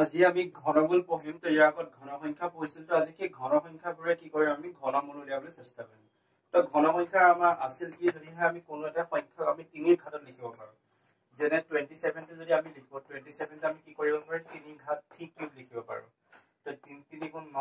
আজি আমি ঘনমূল পঢ়িম তো ইয়াৰ আগত ঘন সংখ্যা পঢ়িছিলো আজি সেই ঘন সংখ্যাবোৰে কি কৰে আমি ঘনমূল উলিয়াবলৈ চেষ্টা কৰিম। তো ঘন সংখ্যা আমাৰ আছিল কি যদিহে আমি কোনো এটা সংখ্যক আমি তিনিৰ ঘাটত লিখিব পাৰো। যেনে টুৱেণ্টি ছেভেনটো যদি আমি লিখো টুৱেণ্টি ছেভেনটো আমি কি কৰিব পাৰো তিনি ঘাট থ্ৰী কিউব লিখিব পাৰো। তো তিনি তিনি গুণ ন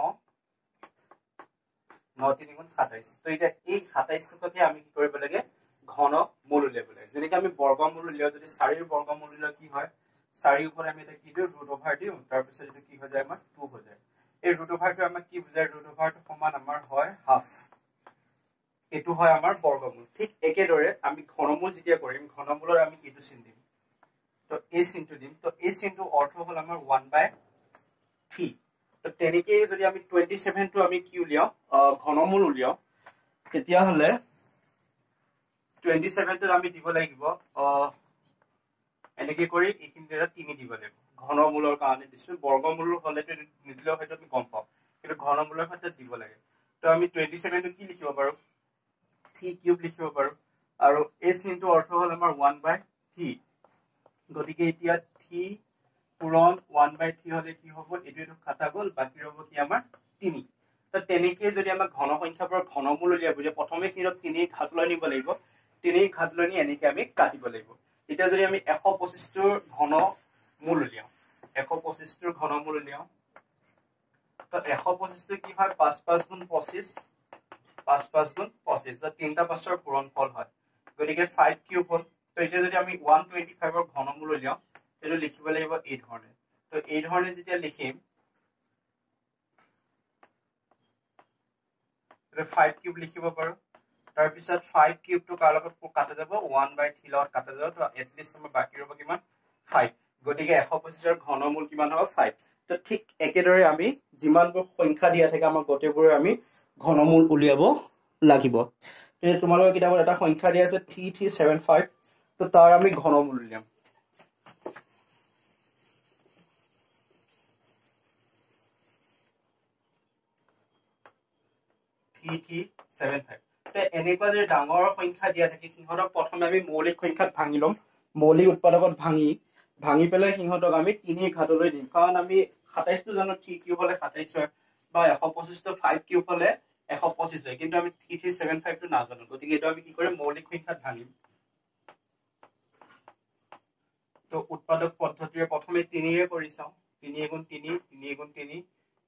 ন তিনি গুণ সাতাইছ। তো এতিয়া এই সাতাইছটোকে আমি কি কৰিব লাগে ঘন মূল উলিয়াব লাগে। যেনেকে আমি বৰ্গমূল উলিয়াও যদি চাৰিৰ বৰ্গমূল উলিয়াও কি হয়? চাৰিৰ ওপৰত আমি এটা কি দিওঁ ৰুট অভাৰ দিওঁ তাৰপিছত এইটো কি হৈ যায় আমাৰ টু হৈ যায়। এই ৰুট অভাৰটো আমাক কি বুজায়? ৰুট অভাৰটো সমান আমাৰ হয় হাফ এইটো হয় আমাৰ বৰ্গমূল। ঠিক একেদৰে আমি ঘনমূল যেতিয়া কৰিম ঘনমূলৰ আমি এইটো চিন দিম। তো এই চিনটো দিম। তো এই চিনটো অৰ্থ হ'ল আমাৰ ওৱান বাই থ্ৰী তো তেনেকেই যদি আমি টুৱেণ্টি ছেভেনটো আমি কি উলিয়াওঁ? ঘনমূল উলিয়াওঁ তেতিয়াহ'লে টুৱেণ্টি ছেভেনটোত আমি দিব লাগিব এনেকে কৰি এইখিনি তিনি দিব লাগিব। ঘনমূলৰ কাৰণে দিছো বৰ্গমূল হলেতো নিদিলেও হয়তো আমি গম পাওঁ কিন্তু ঘনমূলৰ ক্ষেত্ৰত দিব লাগে। তো আমি টুৱেণ্টি ছেভেনটো কি লিখিব পাৰো? থ্ৰী কিউব লিখিব পাৰো। আৰু এই চিনটো অৰ্থ হ'ল আমাৰ ওৱান বাই থ্ৰী গতিকে এতিয়া থ্ৰী পূৰণ ওৱান বাই থ্ৰী হলে কি হব? এইটো এইটো কাটা গ'ল বাকী ৰ'ব কি আমাৰ তিনি। তো তেনেকেই যদি আমাক ঘন সংখ্যাবোৰৰ ঘনমূল উলিয়াব প্ৰথমে সিহঁতক তিনি ঘাট লৈ নিব লাগিব। তিনি ঘাট লৈ নি এনেকে আমি কাটিব লাগিব। এতিয়া যদি আমি এশ পঁচিছটোৰ ঘন মূল উলিয়াওঁ এশ পঁচিছটোৰ ঘন মূল উলিয়াওঁ তো এশ পঁচিছটো কি হয়? পাঁচ পাঁচ গুণ পঁচিছ পাঁচ পাঁচ গুণ পঁচিছ তিনিটা পাঁচৰ পূৰণ ফল হয়। গতিকে ফাইভ কিউব হ'ল। তো এতিয়া যদি আমি ওৱান টুৱেণ্টি ফাইভৰ ঘনমূল উলিয়াওঁ সেইটো লিখিব লাগিব এই ধৰণে। তো এই ধৰণে যেতিয়া লিখিম ফাইভ কিউব লিখিব পাৰো। তাৰপিছত ফাইভ কিউবটো কাৰ লগত কাটা যাব? ওৱান বাই থ্ৰী লগত কাটা যাব তো এটলিষ্ট আমাৰ বাকী ৰ'ব কিমান? ফাইভ গতিকে এশ পঁচিছৰ ঘনমূল কিমান হ'ব? ফাইভ তো ঠিক একেদৰে আমি যিমানবোৰ সংখ্যা দিয়া থাকে আমাৰ গোটেইবোৰে আমি ঘনমূল উলিয়াব লাগিব। তোমালোকৰ কিতাপত এটা সংখ্যা দিয়া আছে থ্ৰী থ্ৰী ছেভেন ফাইভ তো তাৰ আমি ঘনমূল উলিয়াম। থ্ৰী থ্ৰী ছেভেন ফাইভ এনেকুৱা যদি ডাঙৰ সংখ্যা দিয়া থাকে সিহঁতক প্ৰথমে আমি মৌলিক সংখ্যাত ভাঙি ল'ম। মৌলিক উৎপাদকত ভাঙি ভাঙি পেলাই সিহঁতক আমি তিনি ঘাটলৈ দিম। কাৰণ আমি সাতাইছটো জানো থ্ৰী কিউব হলে সাতাইছ হয় বা এশ পঁচিছটো ফাইভ কিউব হলে এশ পঁচিছ হয়। কিন্তু আমি থ্ৰী থ্ৰী ছেভেন ফাইভটো নাজানো। গতিকে এইটো আমি কি কৰিম? মৌলিক সংখ্যাত ভাঙিম। তো উৎপাদক পদ্ধতিৰে প্ৰথমে তিনিৰে কৰি চাওঁ। তিনি এগুণ তিনি তিনি এগুণ তিনি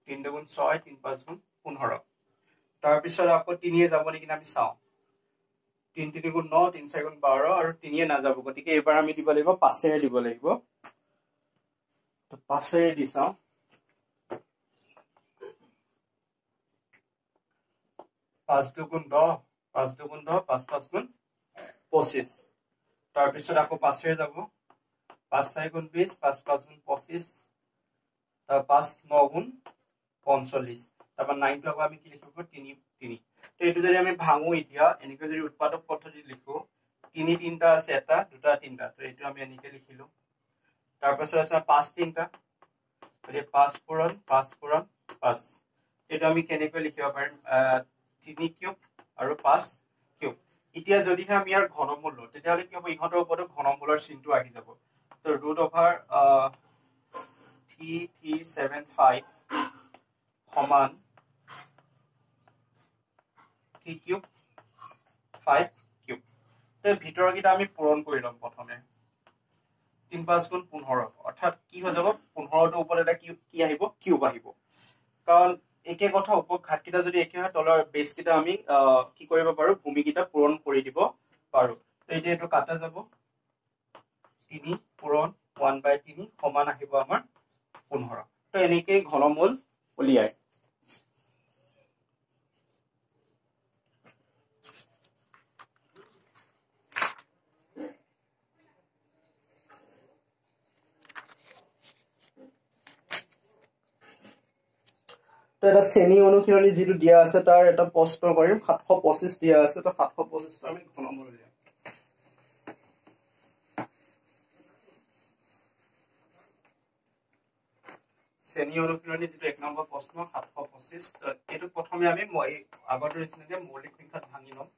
তিনি দুগুণ ছয় তিনি পাঁচ গুণ পোন্ধৰ। তাৰপিছত আকৌ তিনিয়ে যাব নেকি আমি চাওঁ। তিনি তিনি গুণ ন তিনি চাৰি গুণ বাৰ আৰু তিনিয়ে নাযাব। গতিকে এইবাৰ আমি দিব লাগিব পাঁচেৰে দিব লাগিব। পাঁচেৰে দি চাওঁ। পাঁচ দুগুণ দহ পাঁচ দুগুণ দহ পাঁচ পাঁচ গুণ পঁচিছ। তাৰপিছত আকৌ পাঁচেৰে যাব। পাঁচ চাৰি গুণ বিশ পাঁচ পাঁচ গুণ পঁচিছ পাঁচ ন গুণ পঞ্চল্লিছ। তাৰপৰা নাইনটো আকৌ আমি কি লিখিব? তিনি তিনি। তো এইটো যদি আমি ভাঙো এতিয়া এনেকৈ যদি উৎপাদক পদ্ধতি লিখো তিনি তিনিটা আছে এটা দুটা তিনিটা। তো এইটো আমি এনেকে লিখিলো। তাৰপাছত আছে পাঁচ তিনিটা। গতিকে পাঁচ পূৰণ পাঁচ পূৰণ পাঁচ। এইটো আমি কেনেকৈ লিখিব পাৰিম? তিনি কিউব আৰু পাঁচ কিউব। এতিয়া যদিহে আমি ইয়াৰ ঘনমূল লওঁ তেতিয়াহ'লে কি হ'ব? ইহঁতৰ ওপৰতো ঘনমূলৰ চিনটো আহি যাব। তো root over three three seven five সমান থ্ৰী কিউব ফাইভ কিউব। তো ভিতৰকেইটা আমি পূৰণ কৰি ল'ম প্ৰথমে। তিন পাঁচ গুণ পোন্ধৰ। অৰ্থাৎ কি হৈ যাব? পোন্ধৰটোৰ ওপৰত এটা কিউব কি আহিব? কিউব আহিব। কাৰণ একে কথা উপঘাতকেইটা যদি একে হয় তলৰ বেছকেইটা আমি কি কৰিব পাৰো? ভূমিকেইটা পূৰণ কৰি দিব পাৰো। তো এতিয়া এইটো কাটা যাব। তিনি পূৰণ ওৱান বাই তিনি সমান আহিব আমাৰ পোন্ধৰ। তো এনেকেই ঘনমূল উলিয়ায় এটা শ্ৰেণী অনুশীলনী যিটো দিয়া আছে তাৰ এটা প্ৰশ্ন কৰিম সাতশ পঁচিছ দিয়া আছে তো সাতশ পঁচিছটো আমি ঘনমূল উলিয়াম শ্ৰেণী অনুশীলনী যিটো এক নম্বৰ প্ৰশ্ন সাতশ পঁচিছ এইটো প্ৰথমে আমি আগৰ নিচিনাকে মৌলিক সংখ্যাত ভাঙি ল'ম।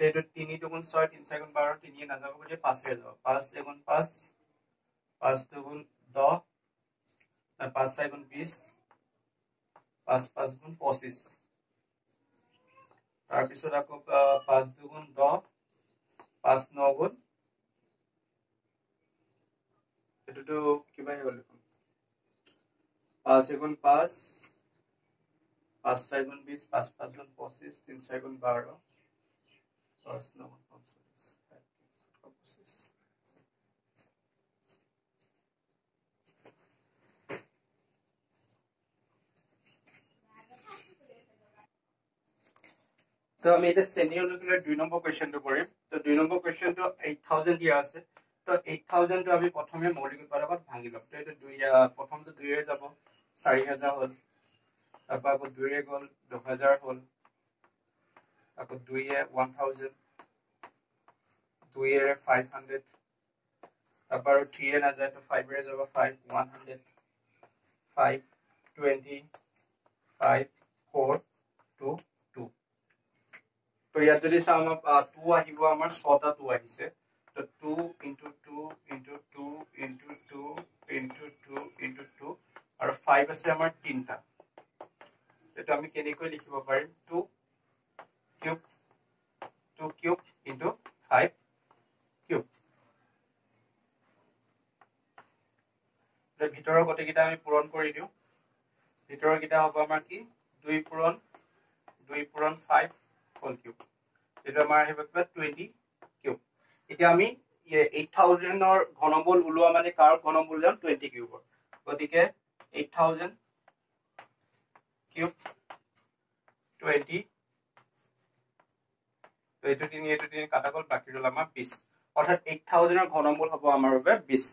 এইটো তিনি দুগুণ ছয় তিনি চাৰি গুণ বাৰ তিনিয়ে নাযাব গতিকে পাঁচেৰে যাব। পাঁচ এগুণ পাঁচ পাঁচ দুগুণ দহ পাঁচ চাৰি গুণ বিশ পাঁচ পাঁচ গুণ পঁচিছ। তাৰপিছত আকৌ পাঁচ দুগুণ দহ পাঁচ ন গুণ। এইটোতো কিবাহে গ'ল দেখোন? পাঁচ এগুণ পাঁচ পাঁচ চাৰি গুণ বিশ পাঁচ পাঁচ গুণ পঁচিছ তিনি চাৰি গুণ বাৰ পাঁচ ন গুণ পঞ্চল্লিছ পঁচিছ তো আমি শ্ৰেণী অনুকূলে দুই নম্বৰ কুৱেশ্যনটো কৰিম তো দুই নম্বৰ কুৱেশ্যনটো এইট থাউজেণ্ড দিয়া আছে। তো এইট থাউজেণ্ডটো আমি প্ৰথমে মৌলিক উৎপাদকত ভাঙি ল'ম। তো এইটো দুই প্ৰথমটো দুইৰে যাব। চাৰি হাজাৰ হ'ল। তাৰপৰা আকৌ দুইৰে গ'ল দুহেজাৰ হ'ল। আকৌ দুইয়ে ওৱান থাউজেণ্ড দুইয়েৰে ফাইভ হাণ্ড্ৰেড তাৰপৰা আৰু থ্ৰীয়ে নাযায় তো ফাইভেৰে যাব five one hundred five twenty five four two তো ইয়াত যদি চাওঁ আমাৰ টু আহিব আমাৰ ছটা টু আহিছে। তো two into two into two into two into two into two আৰু ফাইভ আছে আমাৰ তিনিটা। এইটো আমি কেনেকৈ লিখিব পাৰিম? Two cube two cube into five cube ভিতৰৰ গোটেইকেইটা আমি পূৰণ কৰি দিওঁ। ভিতৰৰ কেইটা হ'ব আমাৰ কি? দুই পূৰণ দুই পূৰণ ফাইভ হোল কিউব এইটো আমাৰ আহিব কিবা টুৱেণ্টি কিউব এতিয়া আমি এইট থাউজেণ্ডৰ ঘনমূল ওলোৱা মানে কাৰ ঘনমূল যাম টুৱেণ্টি কিউবৰ গতিকে এইট থাউজেণ্ড কিউব টুৱেণ্টি এইটো তিনি এইটো তিনি কাটা গ'ল বাকী ৰ'ল আমাৰ বিছ অৰ্থাৎ এইট থাউজেণ্ডৰ ঘনমূল হ'ব আমাৰ বাবে বিছ